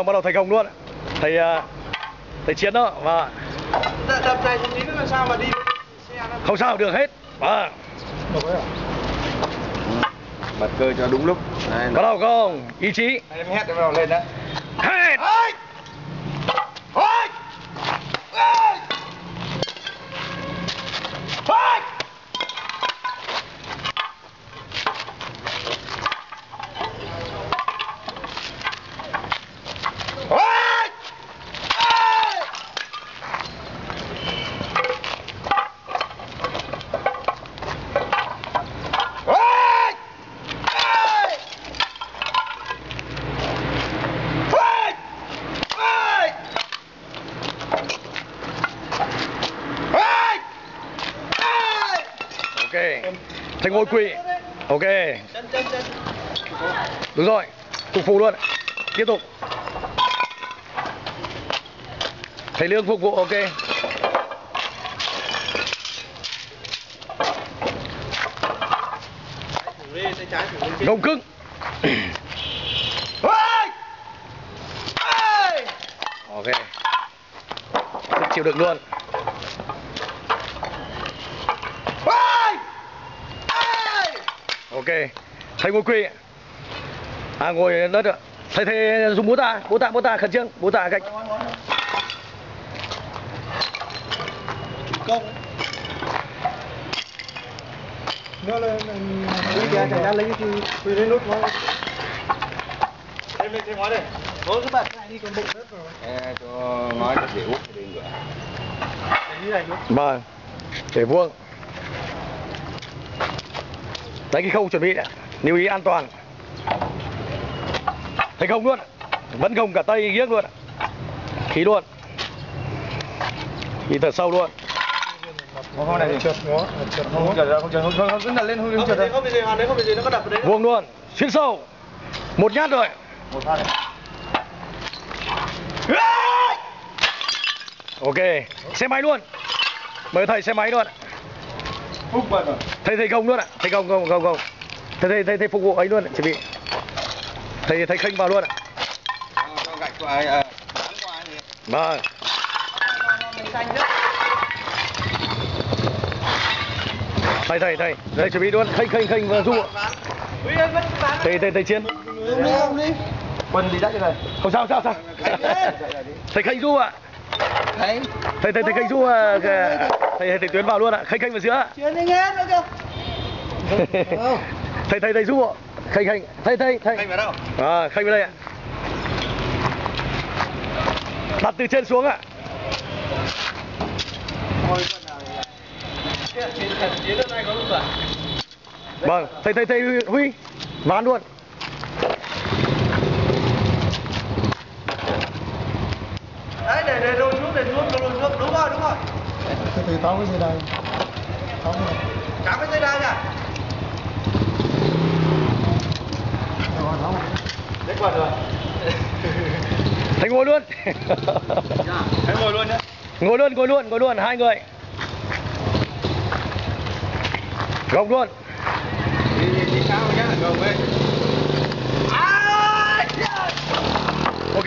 vâng bắt đầu thành công luôn. Thầy à, thầy chiến đó và đập này thì tí nữa làm sao mà đi xe nó không sao được hết. Vâng. Bật cơ cho đúng lúc. Đấy, có đâu không? Ý chí. Em hét em vào lên đấy hết thầy ngồi quỳ ok. Đúng rồi. Phục vụ luôn. Tiếp tục. Thầy lương phục vụ, ok. Gồng cứng ok. Sức chịu đựng luôn. Ok thầy ngồi quỳ à ngồi đất ạ thầy thầy dùng búa tạ búa tạ búa tạ khẩn trương búa tạ gạch công nó là đi ra thầy ra lấy cái quy lấy nút nó thêm thêm ngói đây ngói các bạn này đi còn bụng đất rồi Ê, cho nói cho để út thì ngựa như này nữa vâng để vuông đấy cái khâu chuẩn bị đấy, lưu ý an toàn. Thấy không luôn? Vẫn không cả tay ghiếc luôn. Khí luôn. Đi thật sâu luôn. Không này trượt trượt không trượt không trượt không lên không trượt không bị gì hoàn đấy không bị gì nó có đập đấy vuông luôn. Xuyên sâu. Một nhát rồi. Một phát ok. Xe máy luôn. Mời thầy xe máy luôn thầy thầy không luôn ạ. Thầy không không không không. Thầy thầy thầy, thầy phục vụ ấy luôn chuẩn bị. Thầy thầy khênh vào luôn ạ. Cho gạch qua à, vâng. Thầy thầy thầy. Thầy chuẩn bị luôn. Khênh khênh khênh và du thầy thầy thầy chiến. Quân đi đất như này. Không sao sao sao. Thầy khênh du ạ Đấy. Thầy thầy thầy khênh du à, thầy thầy tuyến vào luôn ạ. Khênh khênh vào giữa Chưa đi nghe nữa kìa. Thầy thầy thầy du ạ. Khênh khênh thầy thầy thầy. Anh vào đâu? À khênh vào đây ạ. Đặt từ trên xuống ạ. À vâng thầy thầy thầy huy ván luôn Đấy, để để lùi xuống, để xuống, lùi xuống, đúng rồi, đúng rồi tao cái gì đây tao cái Cả cái dây rồi tao Đấy quần rồi. Thầy ngồi luôn. Hãy ngồi luôn nhé ngồi luôn ngồi luôn ngồi luôn hai người. Gồng luôn. Đi đi đi cao nhá gồng lên. Ok.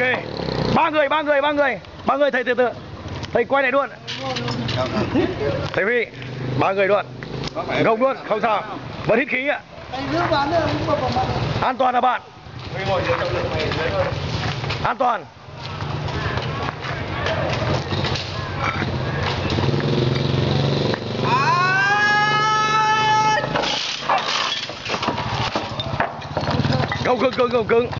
Ba người ba người ba người. Ba người thầy từ từ. Thầy quay này luôn Thế Huy, ba người luôn. Gồng luôn, không sao. Vẫn hít khí ạ. An toàn là bạn. An toàn. Go, go, go, go, go.